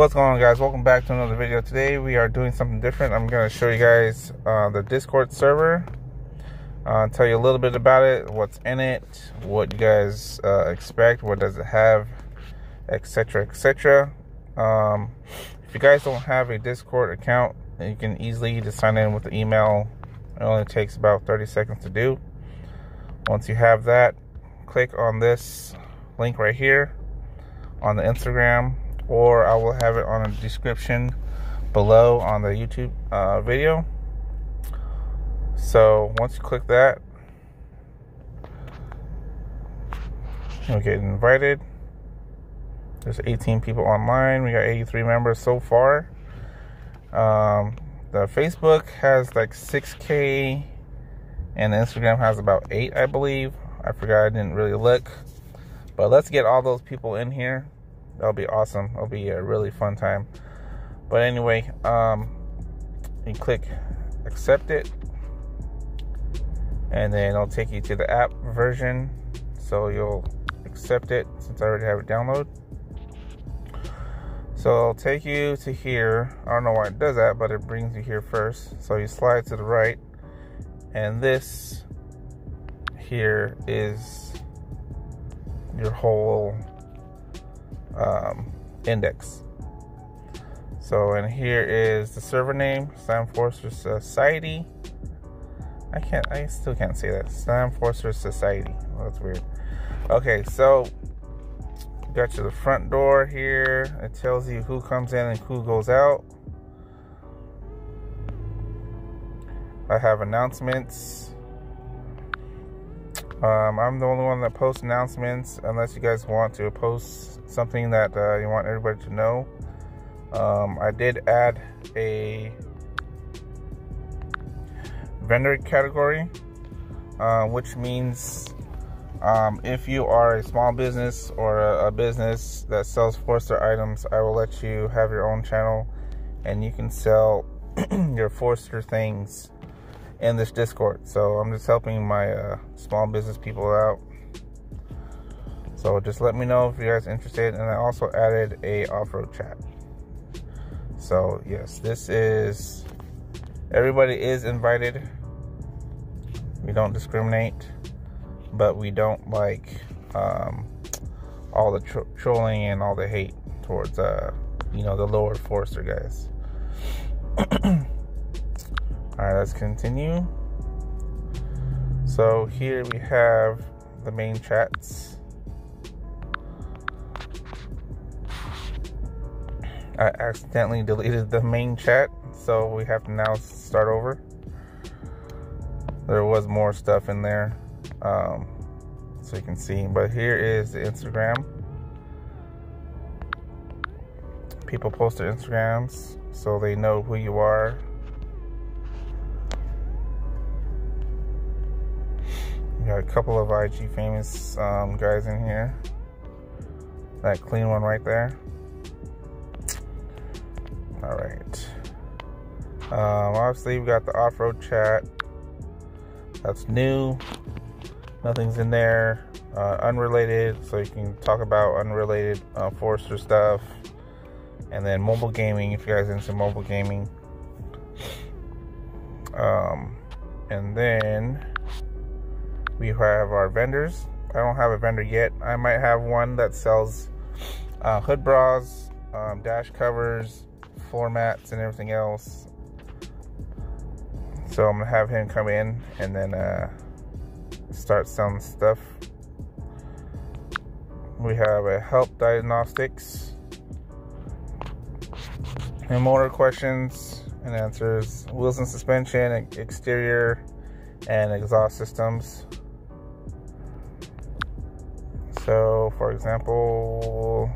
What's going on guys? Welcome back to another video. Today we are doing something different. I'm going to show you guys uh, the Discord server. Uh, tell you a little bit about it, what's in it, what you guys uh, expect, what does it have, etc. etc. Um, if you guys don't have a Discord account, you can easily just sign in with the email. It only takes about 30 seconds to do. Once you have that, click on this link right here on the Instagram or I will have it on a description below on the YouTube uh, video. So once you click that, you'll get invited. There's 18 people online. We got 83 members so far. Um, the Facebook has like 6K, and Instagram has about eight, I believe. I forgot. I didn't really look. But let's get all those people in here that'll be awesome. It'll be a really fun time. But anyway, um, you click accept it, and then it'll take you to the app version. So you'll accept it since I already have it downloaded. So it'll take you to here. I don't know why it does that, but it brings you here first. So you slide to the right, and this here is your whole um, index. So, and here is the server name, Slam Forcer Society. I can't, I still can't say that. Slam Forcer Society. Well, that's weird. Okay, so got you the front door here. It tells you who comes in and who goes out. I have announcements. Um, I'm the only one that posts announcements, unless you guys want to post something that uh, you want everybody to know. Um, I did add a vendor category, uh, which means um, if you are a small business or a, a, business that sells Forster items, I will let you have your own channel and you can sell your Forster things in this Discord. So I'm just helping my uh, small business people out. So just let me know if you guys interested. And I also added a off-road chat. So yes, this is everybody is invited. We don't discriminate, but we don't like um, all the tro- trolling and all the hate towards uh, you know the lower Forester guys. All right, let's continue. So here we have the main chats. I accidentally deleted the main chat, so we have to now start over. There was more stuff in there, um, so you can see. But here is the Instagram. People post their Instagrams so they know who you are a couple of IG famous um, guys in here. That clean one right there. All right. Um, obviously, we got the off-road chat. That's new. Nothing's in there. Uh, unrelated, so you can talk about unrelated uh, Forester stuff. And then mobile gaming, if you guys into mobile gaming. Um, and then we have our vendors. I don't have a vendor yet. I might have one that sells uh, hood bras, um, dash covers, floor mats, and everything else. So I'm gonna have him come in and then uh, start selling stuff. We have a help diagnostics and motor questions and answers, wheels and suspension, exterior and exhaust systems. So, for example,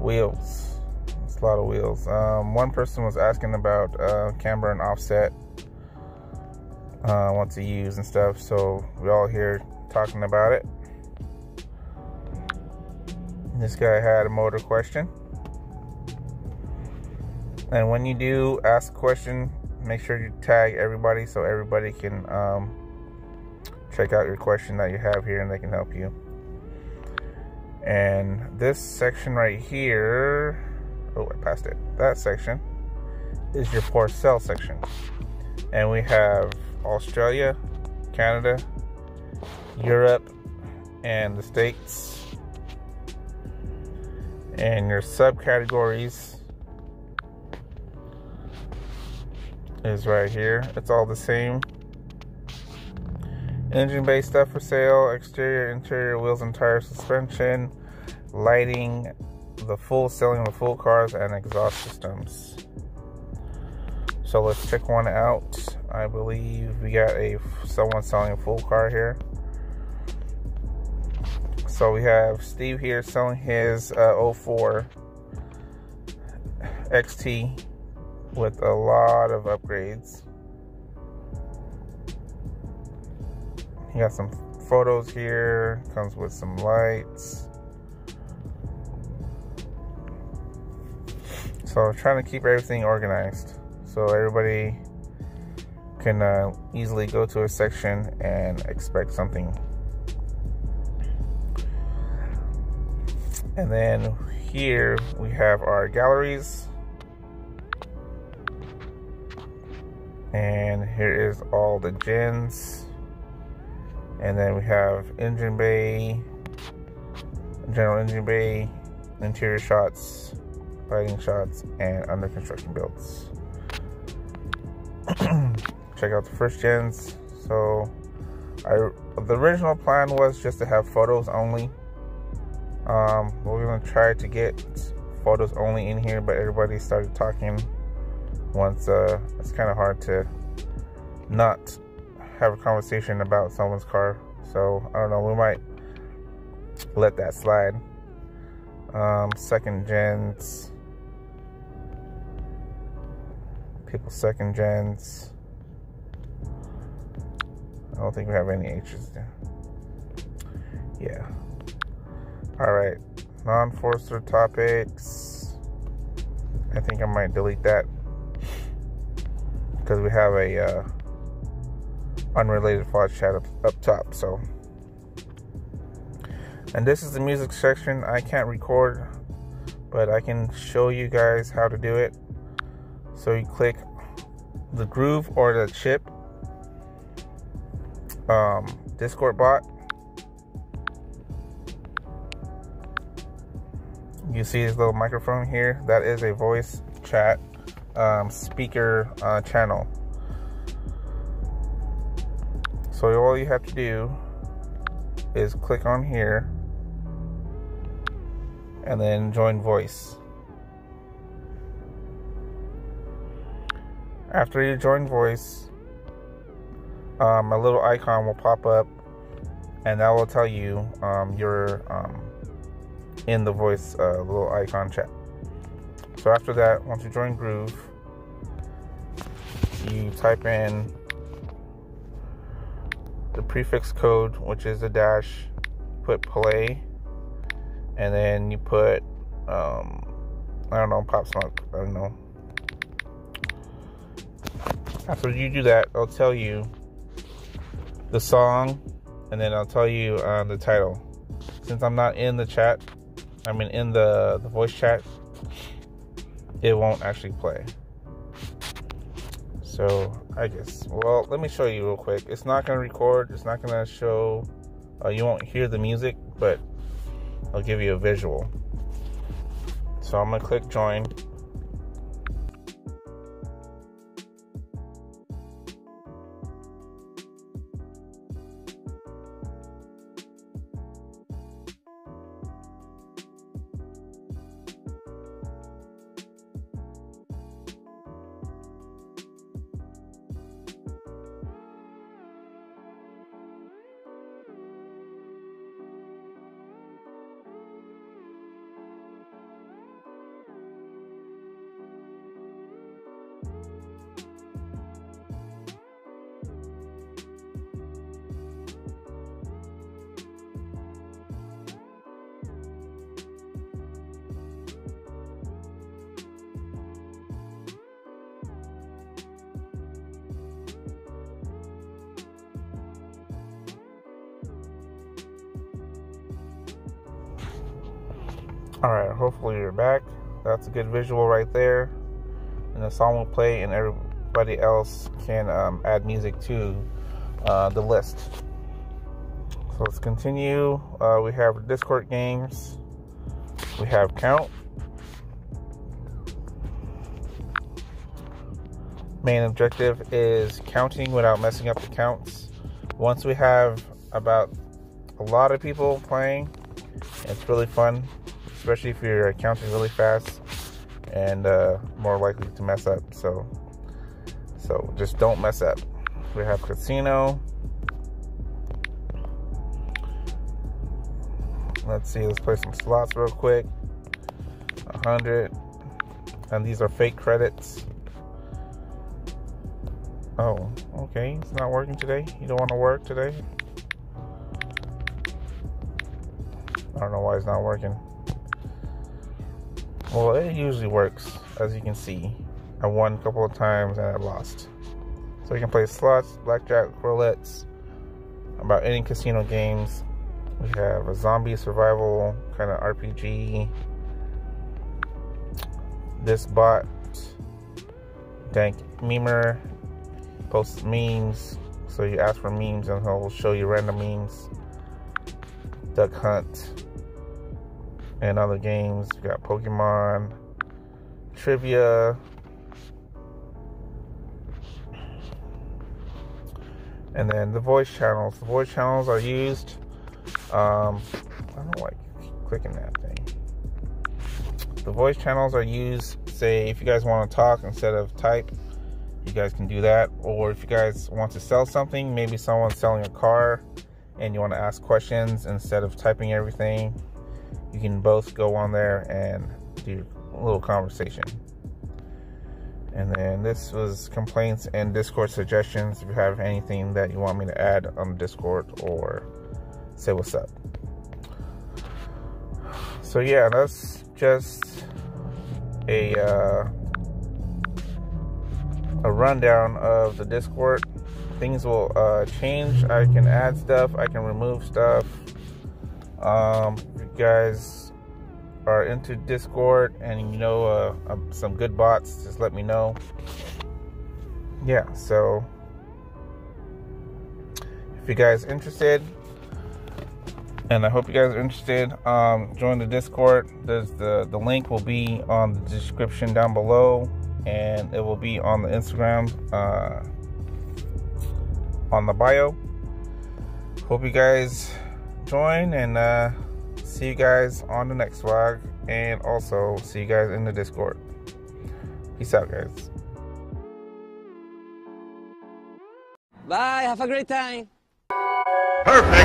wheels. It's a lot of wheels. Um, one person was asking about uh, camber and offset, uh, what to use and stuff. So we're all here talking about it. This guy had a motor question. And when you do ask a question, make sure you tag everybody so everybody can um, check out your question that you have here and they can help you. And this section right here, oh, I passed it. That section is your sale section. And we have Australia, Canada, Europe, and the States. And your subcategories is right here. It's all the same. Engine bay stuff for sale, exterior, interior, wheels and tires, suspension, lighting, the full selling the full cars, and exhaust systems. So let's check one out. I believe we got a someone selling a full car here. So we have Steve here selling his uh, 04 XT with a lot of upgrades. He got some photos here, comes with some lights. So trying to keep everything organized so everybody can uh, easily go to a section and expect something. And then here we have our galleries. And here is all the gens. And then we have engine bay, general engine bay, interior shots, lighting shots, and under construction builds. check out the first gens. So, I the original plan was just to have photos only. Um, we're gonna try to get photos only in here, but everybody started talking once. Uh, it's kind of hard to not have a conversation about someone's car. So I don't know. We might let that slide. Um, second gens. People second gens. I don't think we have any H's. Yeah. All right. Non-Forester topics. I think I might delete that because we have a uh, unrelated flash chat up, up top. So, and this is the music section. I can't record, but I can show you guys how to do it. So you click the groove or the chip um, Discord bot. You see this little microphone here? That is a voice chat um, speaker uh, channel. So all you have to do is click on here and then join voice. After you join voice, um, a little icon will pop up and that will tell you um, you're um, in the voice uh, little icon chat. So after that, once you join Groove, you type in the prefix code, which is a dash, put play, and then you put, um, I don't know, pop smoke, I don't know. After you do that, I'll tell you the song, and then I'll tell you um, the title. Since I'm not in the chat, I mean in the the voice chat, it won't actually play. So I guess. Well, let me show you real quick. It's not gonna record. It's not gonna show. Uh, you won't hear the music, but I'll give you a visual. So I'm gonna click join. All right, hopefully you're back. that's a good visual right there. And the song will play, and everybody else can um, add music to uh, the list. So let's continue. Uh, we have Discord games. We have Count. Main objective is counting without messing up the counts. Once we have about a lot of people playing, it's really fun, especially if you're counting really fast and uh, more likely to mess up. So, so just don't mess up. We have casino. Let's see, let's play some slots real quick. 100. And these are fake credits. Oh, okay. It's not working today. You don't want to work today? I don't know why it's not working. Well, it usually works, as you can see. I won a couple of times and I lost. So you can play slots, blackjack, roulettes, about any casino games we have a zombie survival kind of RPG. This bot, Dank Memer, posts memes. So you ask for memes and he'll show you random memes. Duck Hunt and other games. You got Pokemon, trivia, and then the voice channels. The voice channels are used um, I don't like clicking that thing. The voice channels are used, say, if you guys want to talk instead of type, you guys can do that. Or if you guys want to sell something, maybe someone's selling a car and you want to ask questions instead of typing everything, you can both go on there and do a little conversation. And then this was complaints and Discord suggestions. If you have anything that you want me to add on Discord or say what's up. So yeah, that's just a uh, a rundown of the Discord. Things will uh, change. I can add stuff. I can remove stuff. Um, guys are into Discord and you know uh, um, some good bots, just let me know. Yeah, so if you guys interested, and I hope you guys are interested. Um, join the Discord. There's the the link will be on the description down below, and it will be on the Instagram uh, on the bio. Hope you guys join and uh, see you guys on the next vlog, and also see you guys in the Discord. Peace out, guys. Bye. Have a great time. Perfect.